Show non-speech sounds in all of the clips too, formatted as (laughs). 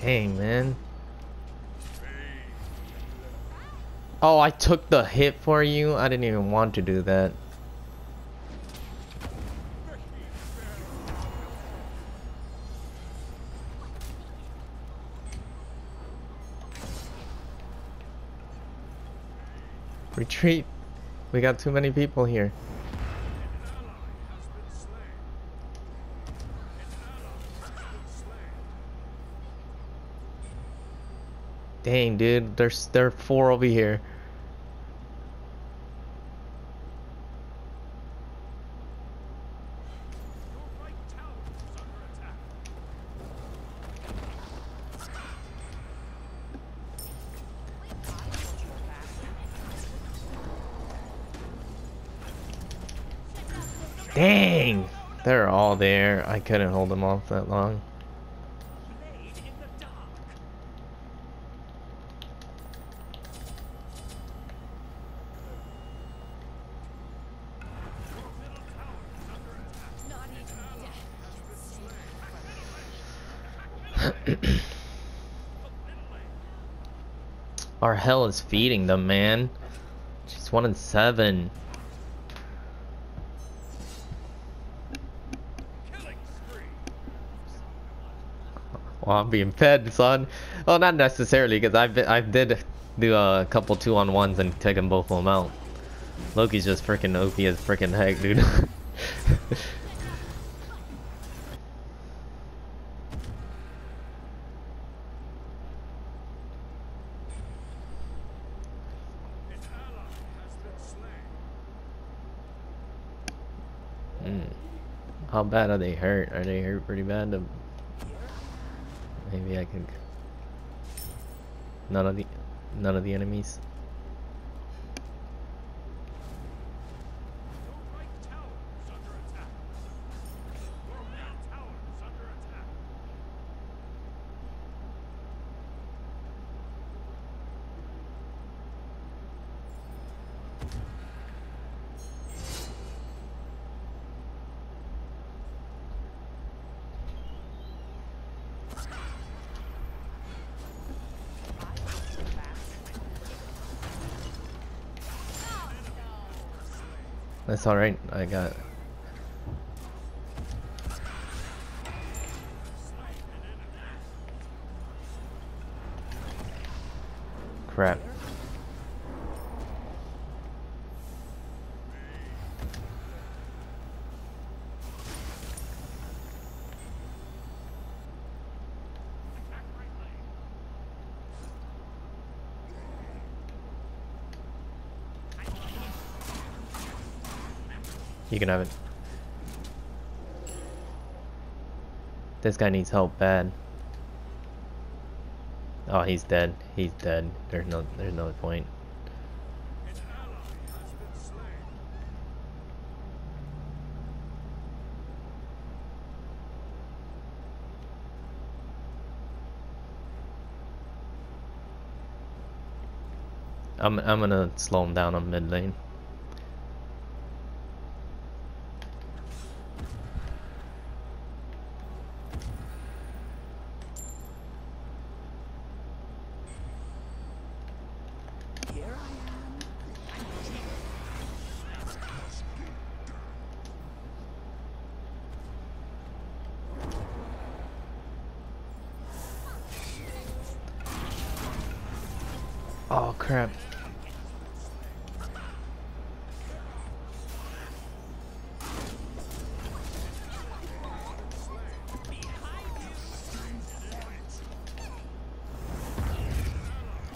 Dang, man. Oh, I took the hit for you? I didn't even want to do that. Retreat. We got too many people here. Dang, dude, there's there are four over here. Dang! They're all there. I couldn't hold them off that long. Our Hel is feeding them, man. She's one in seven. Well, I'm being fed, son. Well, not necessarily, because I've I did do a couple two on ones and taken both of them out. Loki's just freaking OP as freaking heck, dude. (laughs) How bad are they hurt? Are they hurt pretty bad? Maybe I can. None of the, none of the enemies. That's alright, I got... Crap. You can have it. This guy needs help bad. Oh, he's dead. He's dead. There's no there's no point. I'm I'm gonna slow him down on mid lane. Oh crap.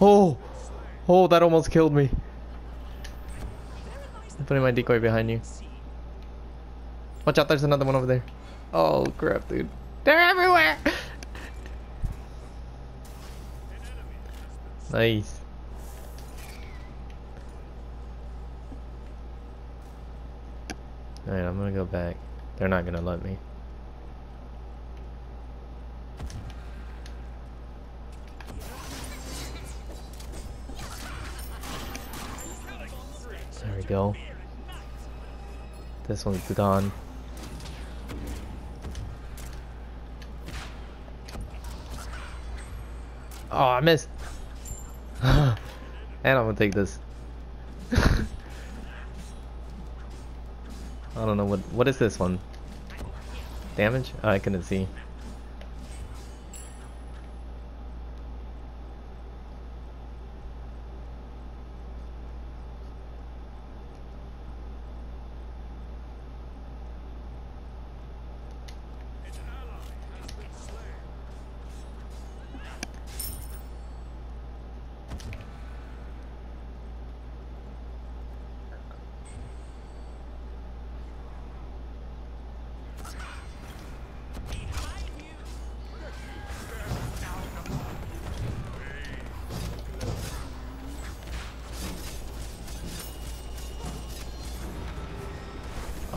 Oh! Oh, that almost killed me. I'm putting my decoy behind you. Watch out, there's another one over there. Oh crap, dude. They're everywhere! (laughs) nice. Alright, I'm gonna go back. They're not gonna let me. There we go. This one's gone. Oh, I missed. (laughs) and I'm gonna take this. (laughs) I don't know what what is this one? Damage? Oh, I couldn't see.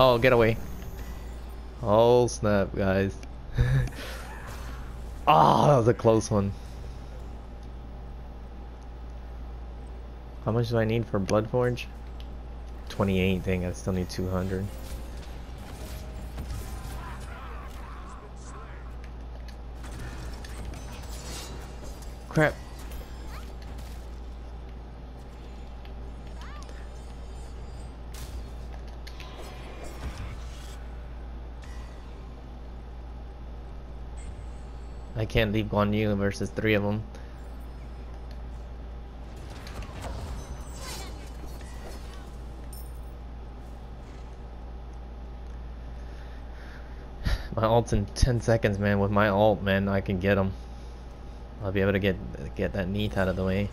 Oh, get away. Oh, snap, guys. oh, (laughs) that was a close one. How much do I need for Bloodforge? 28, dang, I still need 200. Crap. Can't leave Guan Yu versus three of them. (sighs) My ult's in 10 seconds, man. With my ult, man, I can get him. I'll be able to get get that Neith out of the way.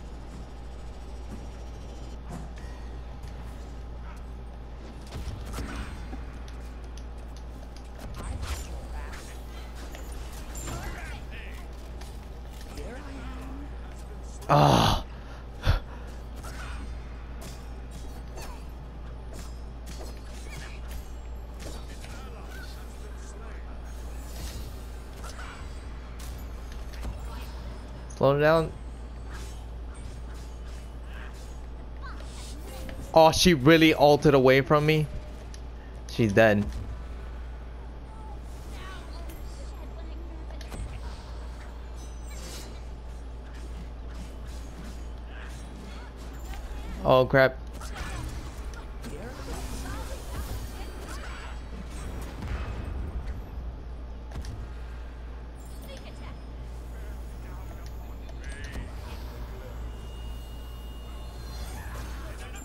Ah. Slow down. Oh, she really altered away from me. She's dead. Oh crap.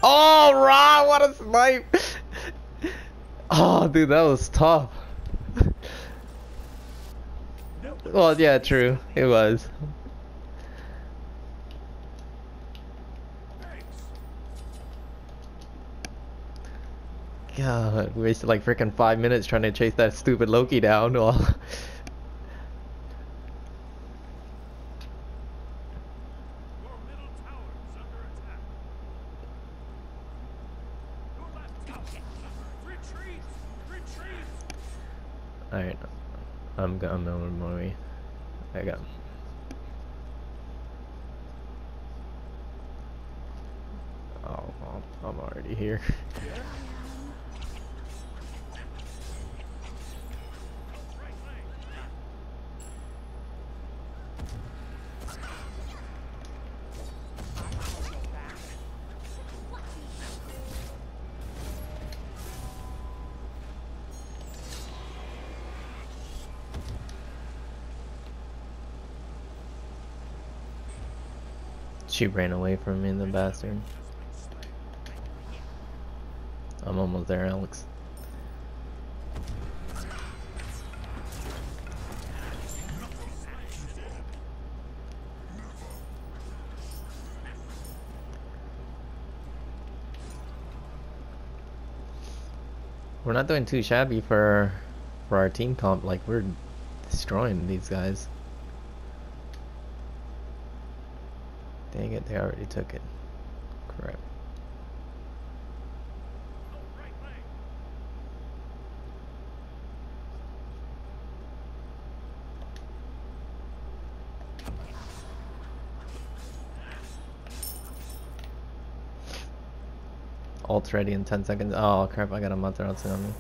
Oh, Ra, what a snipe! (laughs) Oh, dude, that was tough. (laughs) well, yeah, true. It was. (laughs) We wasted like freaking five minutes trying to chase that stupid Loki down. (laughs) (laughs) Alright, I'm, I'm on my way. I got. Oh, I'm already here. She ran away from me, in the bastard. I'm almost there, Alex. We're not doing too shabby for for our team comp. Like we're destroying these guys. Dang it, they already took it. Crap. Ult's ready in 10 seconds. Oh crap, I got a Mother outside on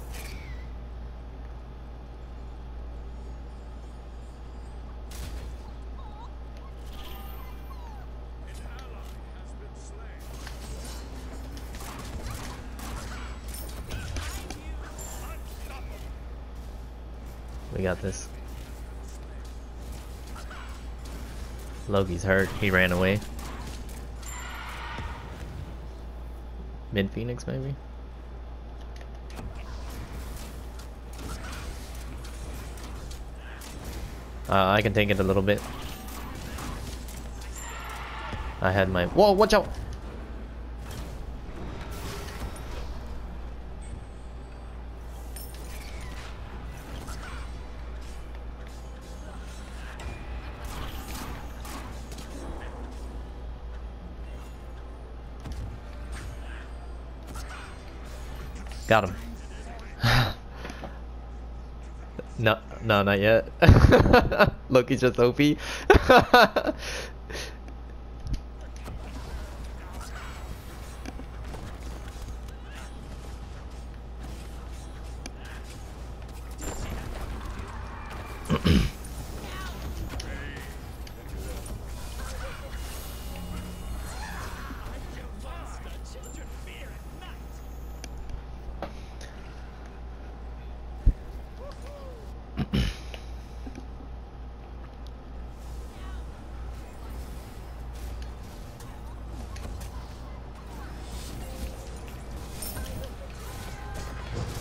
got this. Loki's hurt. He ran away. Mid Phoenix, maybe? Uh, I can take it a little bit. I had my... Whoa, watch out! Got him. (sighs) no, no, not yet. (laughs) Look, he's just OP. (laughs)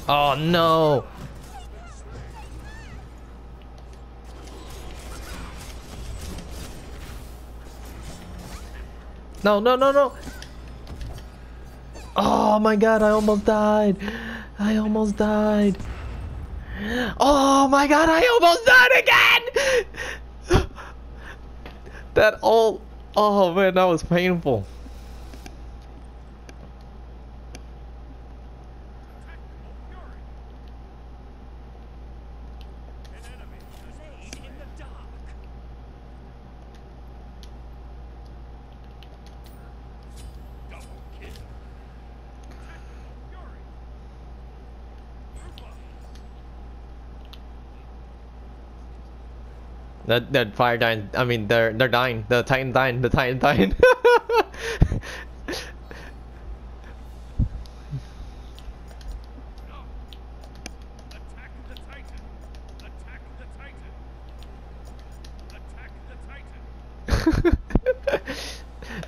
Oh no! No, no, no, no! Oh my god, I almost died! I almost died! Oh my god, I almost died again! that all... Oh man, that was painful. That that fire dying. I mean, they're they're dying. The Titan dying. The Titan dying. (laughs)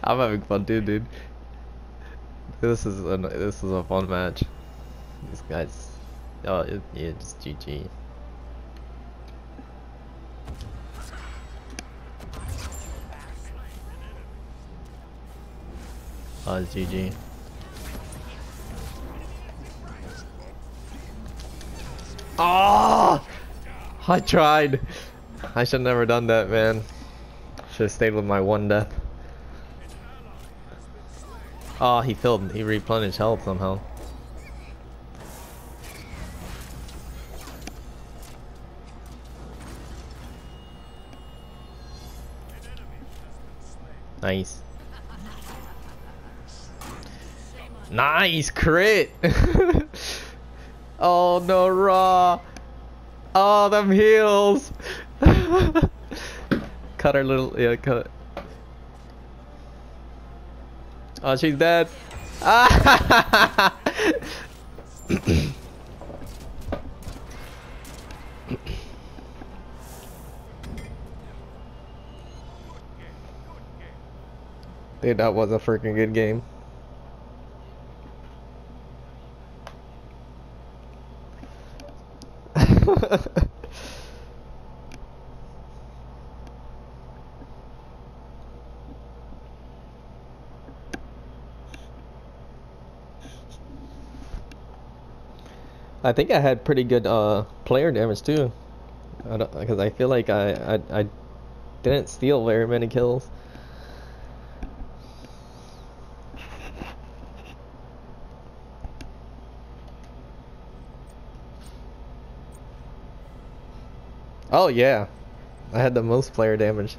I'm having fun too, dude. This is a this is a fun match. These guys, oh, yeah, just GG. Oh, it's GG. Oh! I tried. I should never done that, man. Should have stayed with my one death. Oh, he filled. He replenished health somehow. Nice. Nice crit. (laughs) oh no, Ra. Oh, them heels. (laughs) cut her little, yeah, cut. Oh, she's dead. (laughs) Dude, that was a freaking good game. I think I had pretty good uh, player damage too, because I, I, feel like I, I I didn't steal very many kills. Oh yeah, I had the most player damage.